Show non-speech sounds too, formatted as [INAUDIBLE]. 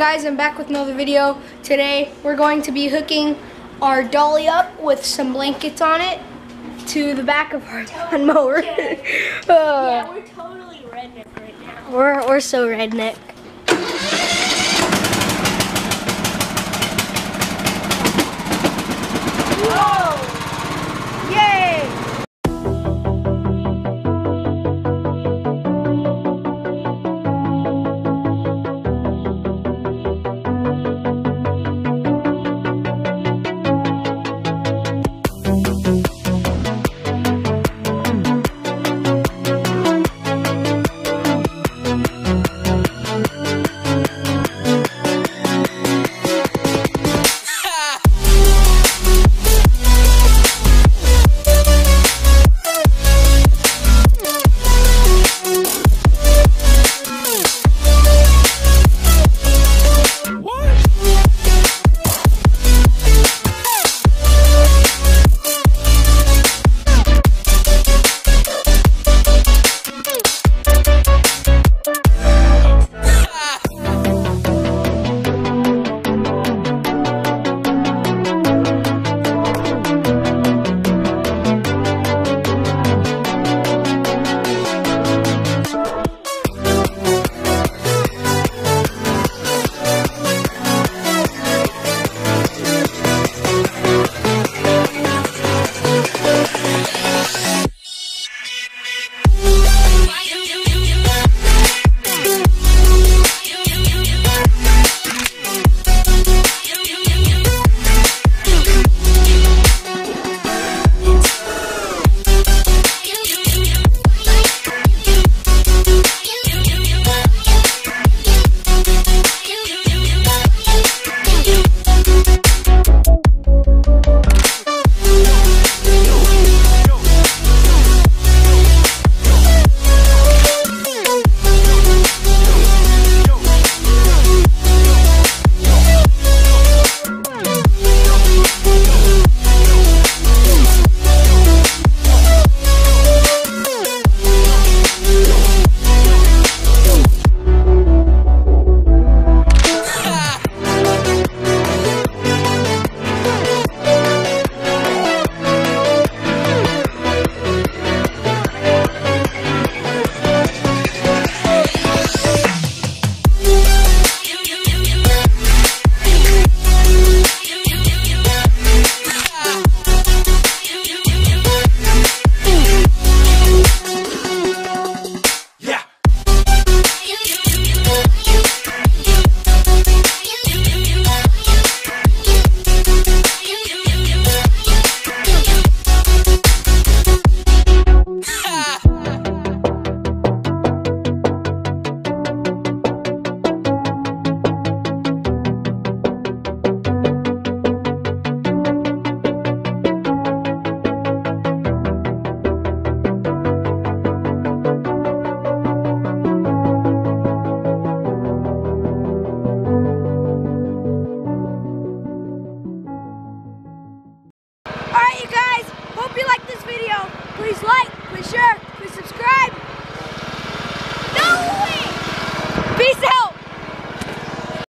guys? I'm back with another video. Today we're going to be hooking our dolly up with some blankets on it to the back of our [LAUGHS] lawnmower. Yeah, we're totally redneck right now. we're, we're so redneck.